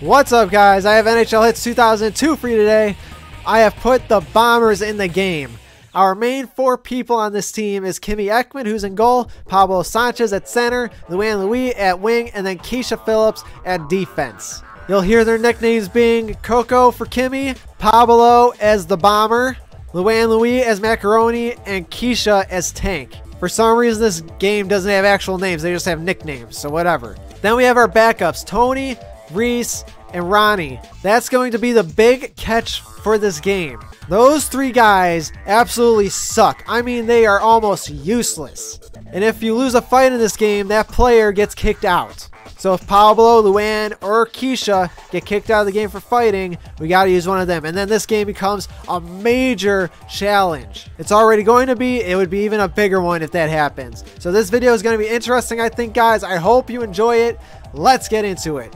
What's up, guys? I have NHL Hitz 2002 for you today. I have put the Bombers in the game. Our main four people on this team is Kimmy Eckman, who's in goal, Pablo Sanchez at center, Luann Louis at wing, and then Keisha Phillips at defense. You'll hear their nicknames being Coco for Kimmy, Pablo as the Bomber, Luann Louis as Macaroni, and Keisha as Tank. For some reason, this game doesn't have actual names, they just have nicknames, so whatever. Then we have our backups Tony, Reese, and Ronnie. That's going to be the big catch for this game. Those three guys absolutely suck. I mean, they are almost useless. And if you lose a fight in this game, that player gets kicked out. So if Pablo, Luann, or Keisha get kicked out of the game for fighting, we got to use one of them. And then this game becomes a major challenge. It's already going to be, it would be even a bigger one if that happens. So this video is going to be interesting, I think, guys. I hope you enjoy it. Let's get into it.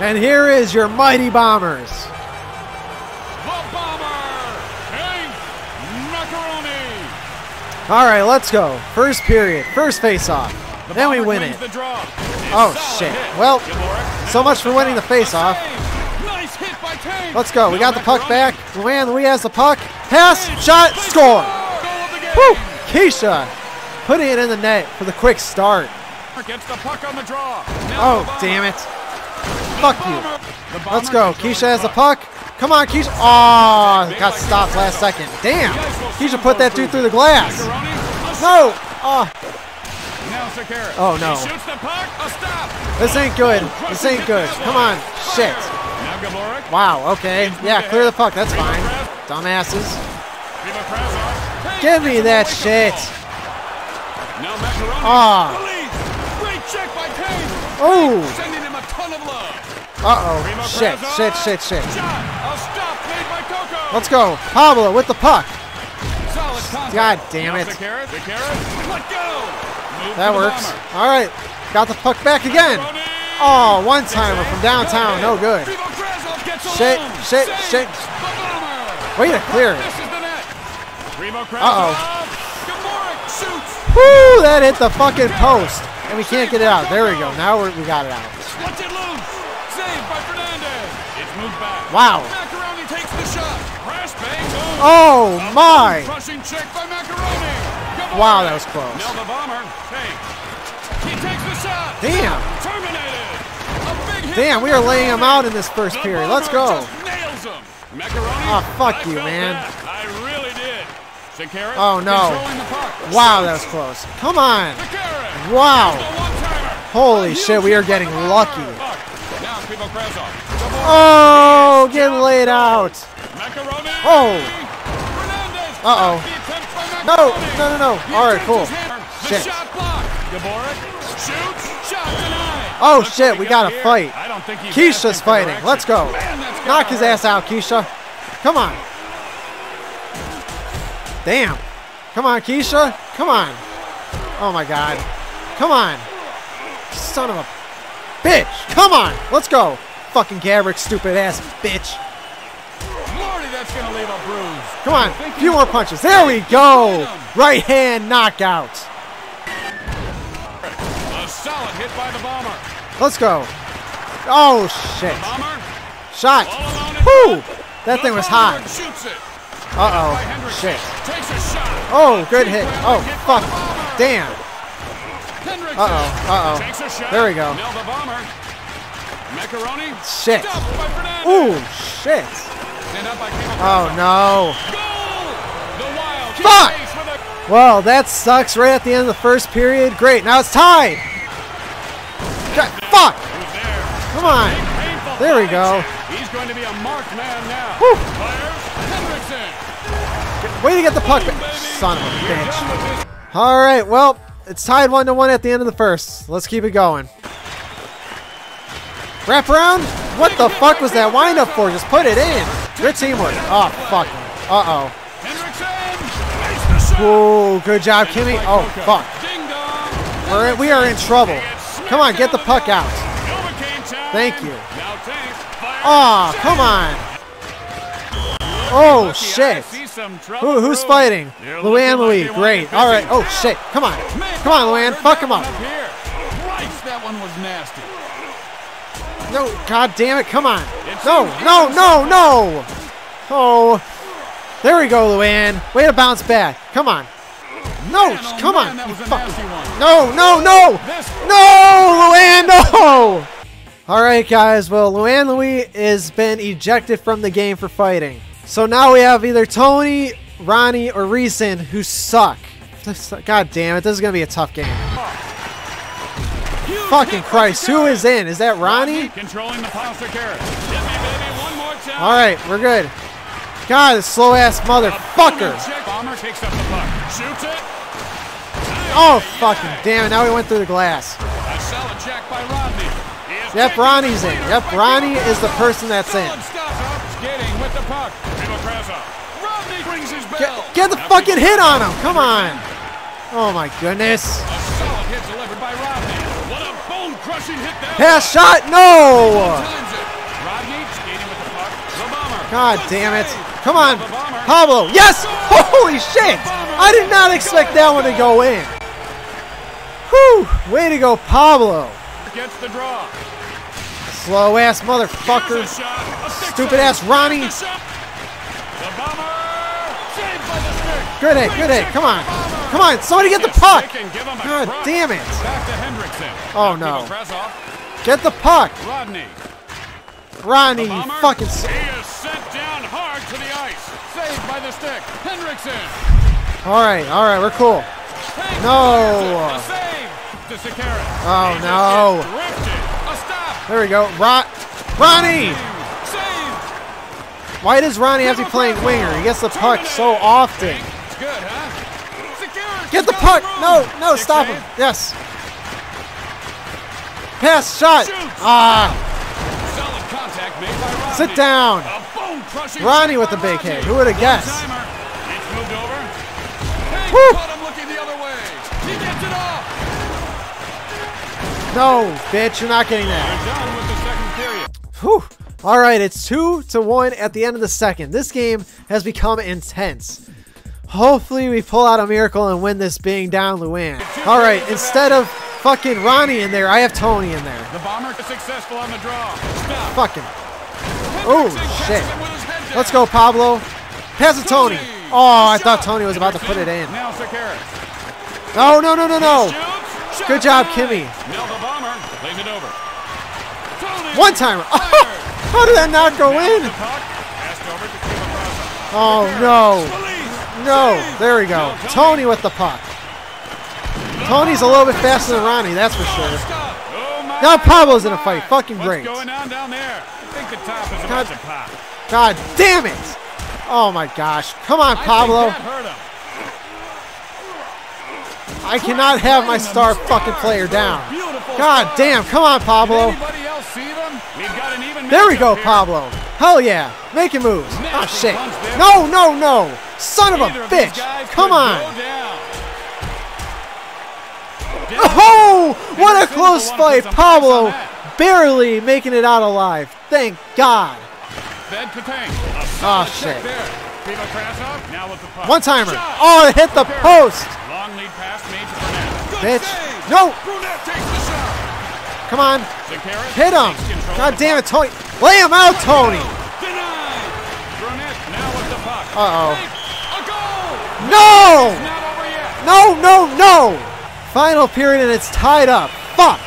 And here is your Mighty Bombers. The Bomber, Hank Macaroni. All right, let's go. First period, first face-off. The Then we win it. The draw. Oh, shit. hit. Well, so much for winning the face-off. Nice hit by Let's go. We got the puck back. Luann Louis has the puck. Pass, shot, score. Goal of the game. Woo! Keisha putting it in the net for the quick start. Gets the puck on the draw. Now Oh, damn it. Fuck you. Let's go. Keisha has the puck. Come on, Keisha. Oh, got stopped last second. Damn. Keisha put that dude through the glass. No. Oh, Oh, no. This ain't good. This ain't good. Come on. Shit. Wow, okay. Yeah, clear the puck. That's fine. Dumbasses. Give me that shit. from Now Uh-oh. Shit, shit, shit, oh, shit. Shot. A stop made by Coco. Let's go. Pablo with the puck. God damn it. Sakara. Sakara. Let go. Move That works. All right. Got the puck back again. Oh, one timer from downtown. No good. Krivokrasov gets Shit, shit, shit. Way to clear it. This is the net. Krivokrasov. Uh-oh. Woo! That hit the fucking post. And we can't get it out. There we go. Now we're, we got it out. Lets it loose. Saved by Fernandez. It's moved back. Wow. Macaroni takes the shot. Press bang boom. Oh, my. Crushing check by Macaroni. Wow, that was close. Now the bomber. Tank. He takes the shot. Damn. Terminated. A big hit. Damn, we are laying him out in this first period. Let's go. just nails him. Macaroni. Oh, fuck you, man. that. I really did. Sakara Oh, no. Wow, that was close. Come on. Wow. Holy shit, we are getting lucky. Puck. Now Primo Oh, getting laid out. Oh. Uh-oh. Stops the attempt by No, no, no, no. All right, cool. Shit. shot blocked. Gaborik shoots. Shot denied. Oh, shit, we got a fight. I don't think Keisha's fighting. Let's go. Man, that's gotta Knock his ass out, Keisha. Come on. Damn. Come on, Keisha. Come on. Oh my god. Come on. Son of a bitch. Come on. Let's go. Fucking Gaborik, stupid ass bitch. Lordy, that's gonna leave a bruise. Come on. A few more punches. There we go. Right hand knockout. A solid hit by the bomber. Let's go. Oh, shit. Bomber Shot. all alone in Whew. front. That thing was hot. Uh oh. Shit. Takes a shot. Oh, good hit. Oh, fuck. Damn. Uh-oh. Takes a shot. There we go. Nailed the bomber. Macaroni. Shit. Ooh, shit. Stand up by Oh, no. The Wild Fuck! Well, that sucks right at the end of the first period. Great, now it's tied. God, fuck. Come on. There we go. He's going to be a marked man now. Whew. Fires. Hendrickson. Way to get the puck back. Son of a bitch. All right, well, it's tied one to one at the end of the first. Let's keep it going. Wrap around? What the fuck was that windup for? Just put it in. Good teamwork. Oh, fuck. Uh-oh. Ooh, good job, Kimmy. Oh, fuck. We're in, we are in trouble. Come on, get the puck out. Thank you. Oh, come on. Oh, shit. Who, who's fighting? Luann Louis. Great. All right. Oh, shit. Come on. Come on, Luann. Fuck him up. That one was nasty. No, god damn it, come on. No, no, no, no. Oh, there we go, Luann. Way to bounce back. Come on. No, oh, come on. you was a fuck- nasty one. No, no, no. No, Luann, no. All right, guys. Well, Luann Louis has been ejected from the game for fighting. So now we have either Tony, Ronnie, or Reeson who suck. God damn it. This is going to be a tough game. Fucking Christ. Who is in? Is that Ronnie? Controlling the. Hit me, baby, one more time. All right, we're good. God, this slow ass motherfucker. Check. Bomber takes up the puck. Shoots it. Oh, fucking damn it. Now we went through the glass. A solid check by Rodney. Is Yep, Ronnie's in. Yep, Ronnie is the person that's in. Skating with the puck. Rodney brings his bell. Get the fucking hit on him. Come on. Oh, my goodness. Pass shot. No. Times it. Rodney skating with the puck. The bomber. God damn it. Come on. Pablo. Yes. Holy shit. I did not expect that one to go in. Whew. Way to go, Pablo. Gets the draw. Slow ass motherfucker. shot. A stick Stupid ass Ronnie. Gets the shot. The bomber. Saved by the stick. Good hit. Good hit. Come on. Come on. Somebody get the puck. stick and give him a God damn it. Back to Hendrickson. Oh, no. Get the puck. Rodney. Ronnie, you fucking. s- He is sent down hard to the ice. Saved by the stick. Hendrickson. All right. All right. We're cool. No. A save to Sakara. Oh, no. gets Drifted. A stop. There we go. Rot. Ronnie. Why does Ronnie have to be playing winger? He gets the puck so often. It's good, huh? Sakara Get the puck. No, no, stop him. Yes. Pass shot. Ah, Solid contact made by sit down. Ronnie with the big hit. Who guessed? It's moved over. Woo. caught him looking the other way. He gets it. No, bitch, you're not getting that. We're done with the second period. Whew. All right, it's two to one at the end of the second. This game has become intense. Hopefully, we pull out a miracle and win this being down Luann. All right, instead of fucking Ronnie in there, I have Tony in there. The bomber is successful on the draw. Stop. Fucking. Oh, shit. him with his head down. Let's go, Pablo. Pass it, Tony. Oh, I thought Tony was about to put it in. No, no, no, no, no. Good job. Kimmy. Now the bomber plays it over. Tony. One timer. Fired. How did that not go in? the puck. Passed over to Kimakrasa. Oh, no. No. There we go. Tony with the puck. Tony's a little bit faster than Ronnie, that's for sure. Now Pablo's in a fight. Fucking What's great. going on down there? I think the top is God. about to pop. God damn it. Oh my gosh. Come on, Pablo. think that him. I cannot have my star fucking player down. God damn. Come on, Pablo. Anybody else see them? We've got an even There we go. Pablo. Hell yeah. Making moves. Oh shit. No, no, no. Son of a bitch. Come on. Oh, what a close fight. to put some price Pablo barely making it out alive. Thank God. Fed Katang. A Oh, shit. check there. Krivokrasov now with the puck. One timer. Oh, it hit the post. Long lead pass made to Brunette. Good Bitch. No. Come on. Hit him. God damn it. Tony. Lay him out, Tony. Denied. Brunette now with the puck. Uh-oh. Take A goal. No. Not over yet. No, no, no. Final period and it's tied up. Fuck.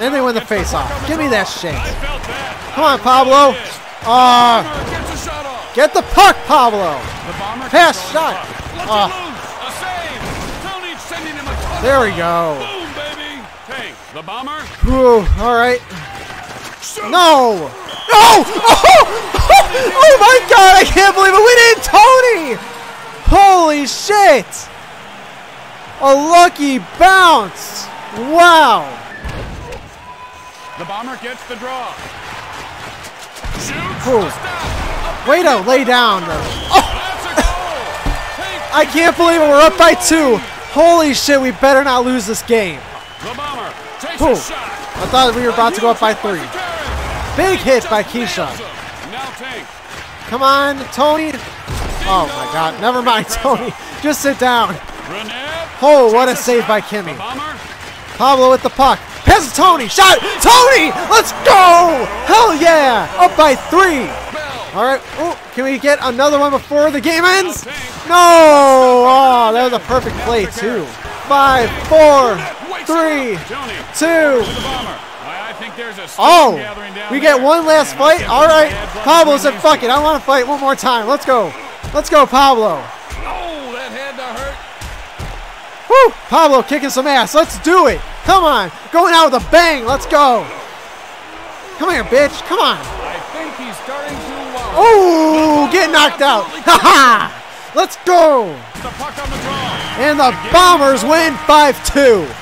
And they win the face-off. puck on the Give me that shit. I felt that. Come on, Pablo. really did. Ah. Bomber gets a shot off. get the puck, Pablo. Pass shot. the puck. Lets it loose. A save. Tony sending him a cut There we go. Boom, baby. Hey, the bomber. Whew, all right. No. No. Oh, oh my God! I can't believe it. We didn't Tony. Holy shit! A lucky bounce. Wow. The bomber gets the draw. Shoots. Whew. A stop. A Way to lay down. Oh, That's a goal. Take I can't believe it. We're up by two. Holy shit! We better not lose this game. the bomber takes Whew. a shot. I thought we were about to go up by three. Big hit by Tank. Come on, Tony. Oh my God. Never mind, Tony. Just sit down. Oh, what a save by Kimmy. Pablo with the puck. Pass to Tony. Shot. Tony. Let's go. Hell yeah. Up by three. All right. Ooh, can we get another one before the game ends? No. Oh, that was a perfect play too. Five, four, three, two. Oh, we get one last fight. All right, Pablo said, "Fuck it, I want to fight one more time. Let's go, let's go, Pablo." Oh, that had hurt. Woo, Pablo kicking some ass. Let's do it. Come on, going out with a bang. Let's go. Come here, bitch. Come on. I think he's starting to. Oh, get knocked out. Ha ha. Let's go. And the Bombers win 5 2.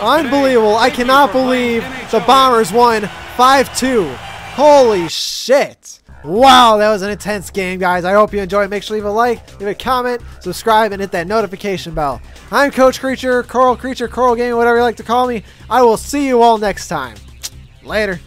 Unbelievable. I cannot believe the Bombers won 5-2. Holy shit. Wow, that was an intense game, guys. I hope you enjoyed. Make sure to leave a like, leave a comment, subscribe, and hit that notification bell. I'm Coach Creature, KORL Creature, KORL Gaming, whatever you like to call me. I will see you all next time. Later.